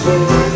space.